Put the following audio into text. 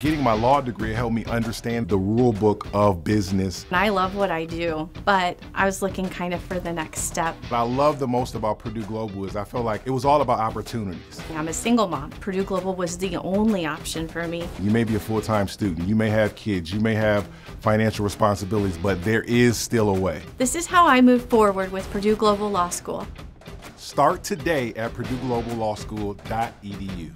Getting my law degree helped me understand the rule book of business. I love what I do, but I was looking kind of for the next step. What I love the most about Purdue Global is I felt like it was all about opportunities. I'm a single mom. Purdue Global was the only option for me. You may be a full-time student, you may have kids, you may have financial responsibilities, but there is still a way. This is how I move forward with Purdue Global Law School. Start today at purdueglobalLawSchool.edu.